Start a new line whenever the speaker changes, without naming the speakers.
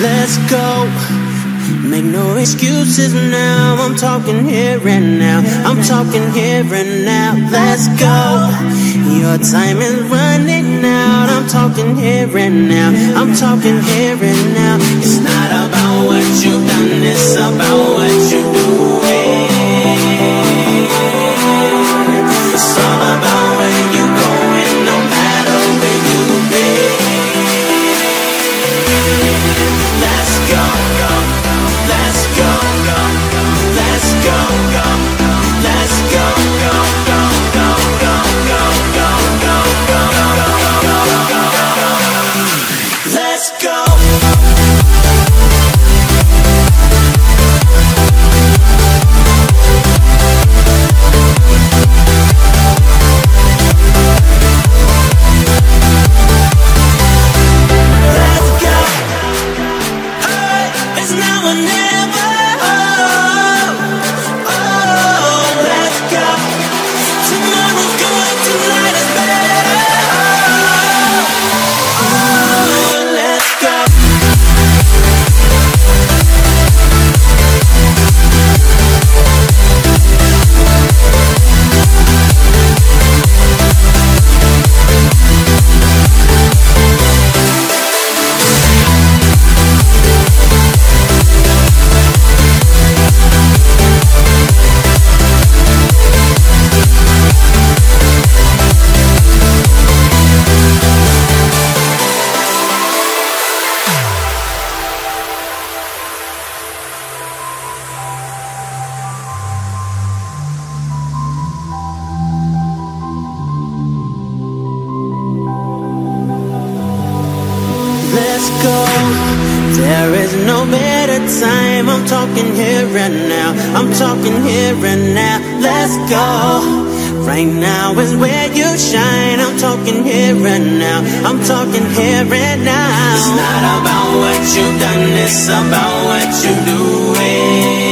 Let's go. Make no excuses now. I'm talking here and now. I'm talking here and now. Let's go. Your time is running out. I'm talking here and now. I'm talking here and now. It's not about what you've done, it's about what you doing. Let's go. There is no better time. I'm talking here and now. I'm talking here and now. Let's go. Right now is where you shine. I'm talking here and now. I'm talking here and now. It's not about what you've done, it's about what you doing.